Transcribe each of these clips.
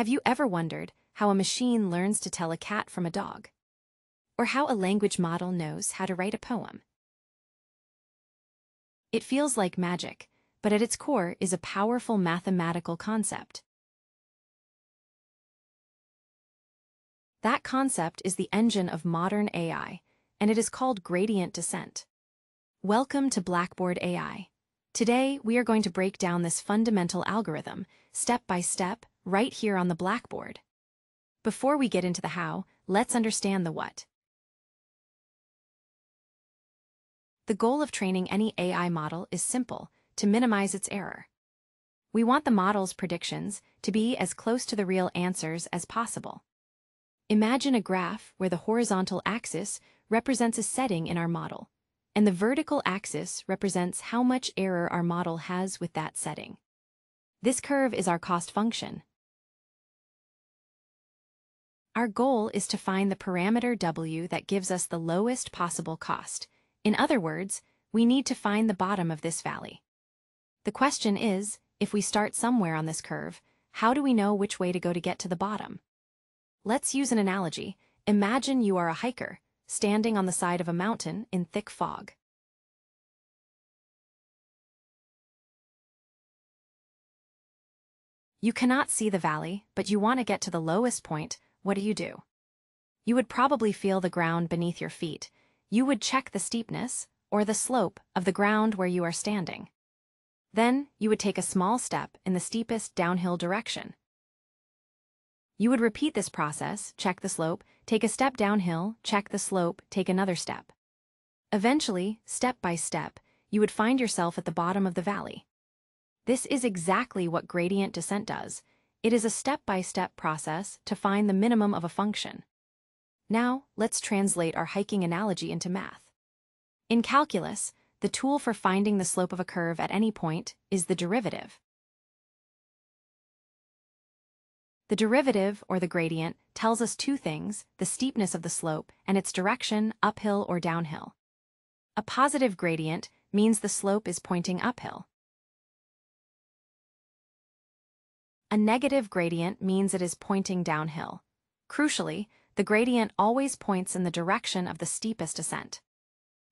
Have you ever wondered how a machine learns to tell a cat from a dog? Or how a language model knows how to write a poem? It feels like magic, but at its core is a powerful mathematical concept. That concept is the engine of modern AI, and it is called gradient descent. Welcome to Blackboard AI. Today, we are going to break down this fundamental algorithm, step by step, right here on the blackboard. Before we get into the how, let's understand the what. The goal of training any AI model is simple, to minimize its error. We want the model's predictions to be as close to the real answers as possible. Imagine a graph where the horizontal axis represents a setting in our model, and the vertical axis represents how much error our model has with that setting. This curve is our cost function. Our goal is to find the parameter w that gives us the lowest possible cost. In other words, we need to find the bottom of this valley. The question is, if we start somewhere on this curve, how do we know which way to go to get to the bottom? Let's use an analogy. Imagine you are a hiker, standing on the side of a mountain in thick fog. You cannot see the valley, but you want to get to the lowest point, what do you do? You would probably feel the ground beneath your feet. You would check the steepness, or the slope, of the ground where you are standing. Then, you would take a small step in the steepest downhill direction. You would repeat this process, check the slope, take a step downhill, check the slope, take another step. Eventually, step by step, you would find yourself at the bottom of the valley. This is exactly what gradient descent does. It is a step-by-step -step process to find the minimum of a function. Now, let's translate our hiking analogy into math. In calculus, the tool for finding the slope of a curve at any point is the derivative. The derivative, or the gradient, tells us two things, the steepness of the slope and its direction, uphill or downhill. A positive gradient means the slope is pointing uphill. A negative gradient means it is pointing downhill. Crucially, the gradient always points in the direction of the steepest ascent.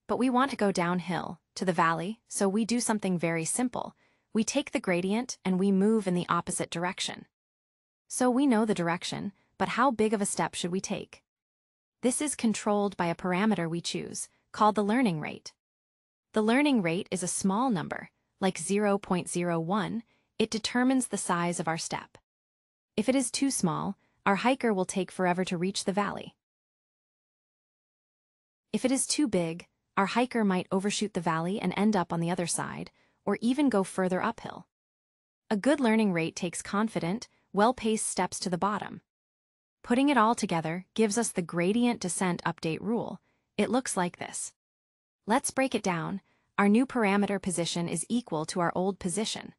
But we want to go downhill, to the valley, so we do something very simple. We take the gradient and we move in the opposite direction. So we know the direction, but how big of a step should we take? This is controlled by a parameter we choose, called the learning rate. The learning rate is a small number, like 0.01, it determines the size of our step. If it is too small, our hiker will take forever to reach the valley. If it is too big, our hiker might overshoot the valley and end up on the other side, or even go further uphill. A good learning rate takes confident, well-paced steps to the bottom. Putting it all together gives us the gradient descent update rule. It looks like this. Let's break it down. Our new parameter position is equal to our old position.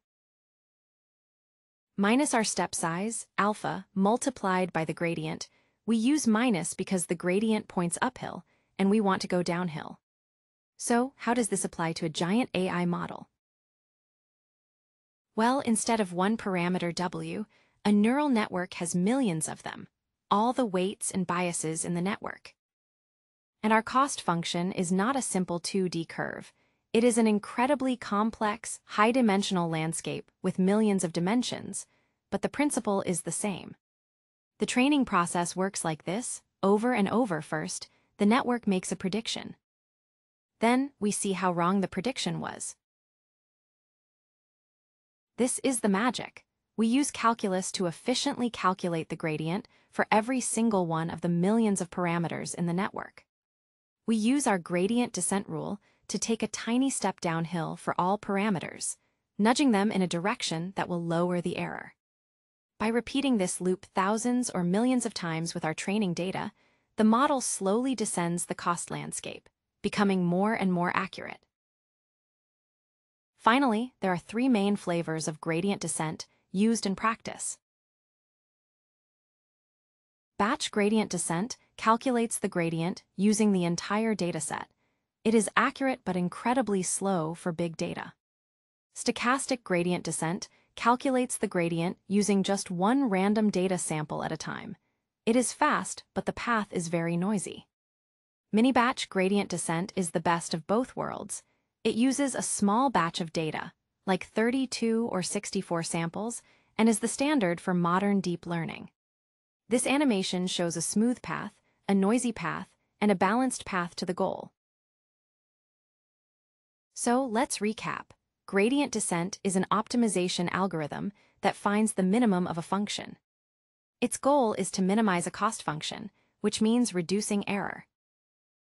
Minus our step size, alpha, multiplied by the gradient, we use minus because the gradient points uphill, and we want to go downhill. So, how does this apply to a giant AI model? Well, instead of one parameter w, a neural network has millions of them, all the weights and biases in the network. And our cost function is not a simple 2D curve. It is an incredibly complex, high-dimensional landscape with millions of dimensions, but the principle is the same. The training process works like this, over and over first, the network makes a prediction. Then, we see how wrong the prediction was. This is the magic we use calculus to efficiently calculate the gradient for every single one of the millions of parameters in the network. We use our gradient descent rule to take a tiny step downhill for all parameters, nudging them in a direction that will lower the error. By repeating this loop thousands or millions of times with our training data, the model slowly descends the cost landscape, becoming more and more accurate. Finally, there are three main flavors of gradient descent used in practice. Batch gradient descent calculates the gradient using the entire dataset. It is accurate but incredibly slow for big data. Stochastic gradient descent calculates the gradient using just one random data sample at a time. It is fast, but the path is very noisy. Mini-batch gradient descent is the best of both worlds. It uses a small batch of data, like 32 or 64 samples, and is the standard for modern deep learning. This animation shows a smooth path, a noisy path, and a balanced path to the goal. So let's recap. Gradient descent is an optimization algorithm that finds the minimum of a function. Its goal is to minimize a cost function, which means reducing error.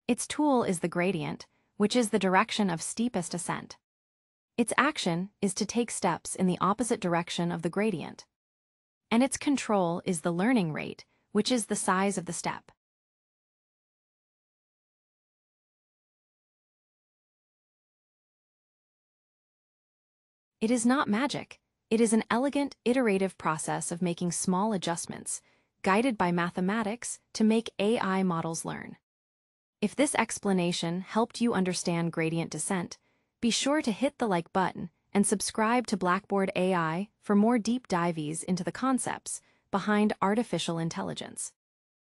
Its tool is the gradient, which is the direction of steepest ascent. Its action is to take steps in the opposite direction of the gradient. And its control is the learning rate, which is the size of the step. It is not magic. It is an elegant, iterative process of making small adjustments, guided by mathematics to make AI models learn. If this explanation helped you understand gradient descent, be sure to hit the like button and subscribe to Blackboard AI for more deep dives into the concepts behind artificial intelligence.